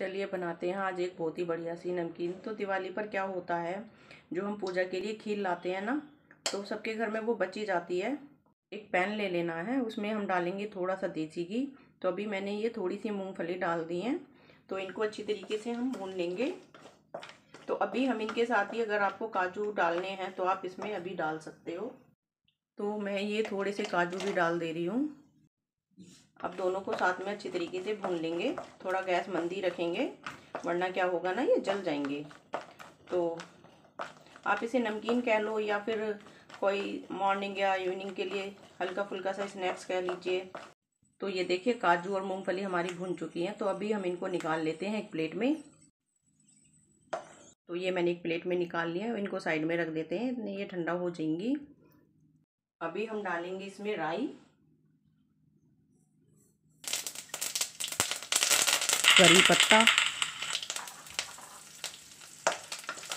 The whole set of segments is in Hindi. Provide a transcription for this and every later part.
चलिए बनाते हैं। आज एक बहुत ही बढ़िया सी नमकीन। तो दिवाली पर क्या होता है, जो हम पूजा के लिए खीर लाते हैं ना तो सबके घर में वो बची जाती है। एक पैन ले लेना है, उसमें हम डालेंगे थोड़ा सा देसी घी। तो अभी मैंने ये थोड़ी सी मूंगफली डाल दी है। तो इनको अच्छी तरीके से हम भून लेंगे। तो अभी हम इनके साथ ही अगर आपको काजू डालने हैं तो आप इसमें अभी डाल सकते हो। तो मैं ये थोड़े से काजू भी डाल दे रही हूँ। अब दोनों को साथ में अच्छी तरीके से भून लेंगे। थोड़ा गैस मंदी रखेंगे, वरना क्या होगा ना, ये जल जाएँगे। तो आप इसे नमकीन कह लो या फिर कोई मॉर्निंग या इवनिंग के लिए हल्का फुल्का सा स्नैक्स कह लीजिए। तो ये देखिए, काजू और मूंगफली हमारी भून चुकी हैं तो अभी हम इनको निकाल लेते हैं एक प्लेट में। तो ये मैंने एक प्लेट में निकाल लिया इनको साइड में रख देते हैं, ये ठंडा हो जाएँगी। अभी हम डालेंगे इसमें राई। करी पत्ता।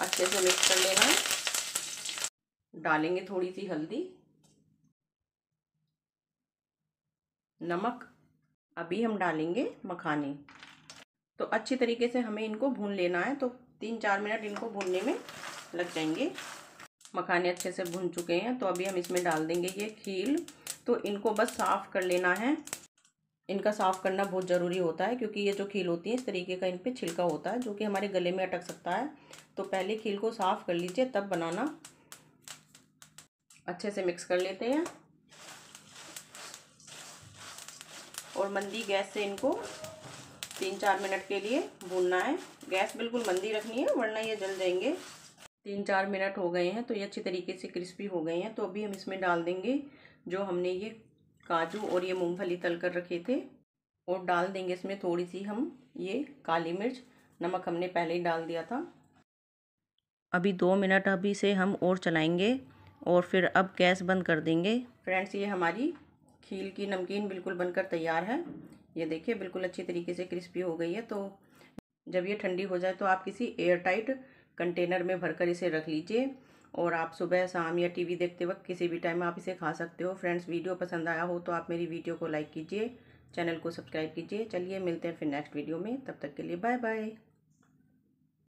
अच्छे से मिक्स कर लेना। है डालेंगे थोड़ी सी हल्दी। नमक अभी हम डालेंगे मखाने। तो अच्छी तरीके से हमें इनको भून लेना है तो तीन चार मिनट इनको भूनने में लग जाएँगे। मखाने अच्छे से भून चुके हैं तो अभी हम इसमें डाल देंगे ये खील तो इनको बस साफ़ कर लेना है। इनका साफ़ करना बहुत ज़रूरी होता है, क्योंकि ये जो खील होती है, इस तरीके का इन पर छिलका होता है, जो कि हमारे गले में अटक सकता है। तो पहले खील को साफ़ कर लीजिए, तब बनाना। अच्छे से मिक्स कर लेते हैं। और मंदी गैस से इनको तीन चार मिनट के लिए भूनना है। गैस बिल्कुल मंदी रखनी है, वरना ये जल जाएँगे। तीन चार मिनट हो गए हैं तो ये अच्छी तरीके से क्रिस्पी हो गए हैं। तो अभी हम इसमें डाल देंगे, जो हमने ये काजू और ये मूंगफली तल कर रखे थे और डाल देंगे इसमें थोड़ी सी हम ये काली मिर्च। नमक हमने पहले ही डाल दिया था। अभी दो मिनट अभी से हम और चलाएँगे और फिर अब गैस बंद कर देंगे। फ्रेंड्स, ये हमारी खील की नमकीन बिल्कुल बनकर तैयार है। ये देखिए, बिल्कुल अच्छी तरीके से क्रिस्पी हो गई है। तो जब ये ठंडी हो जाए तो आप किसी एयर टाइट कंटेनर में भरकर इसे रख लीजिए। और आप सुबह, शाम या टीवी देखते वक्त किसी भी टाइम आप इसे खा सकते हो। फ्रेंड्स वीडियो पसंद आया हो तो आप मेरी वीडियो को लाइक कीजिए, चैनल को सब्सक्राइब कीजिए। चलिए मिलते हैं फिर नेक्स्ट वीडियो में। तब तक के लिए बाय बाय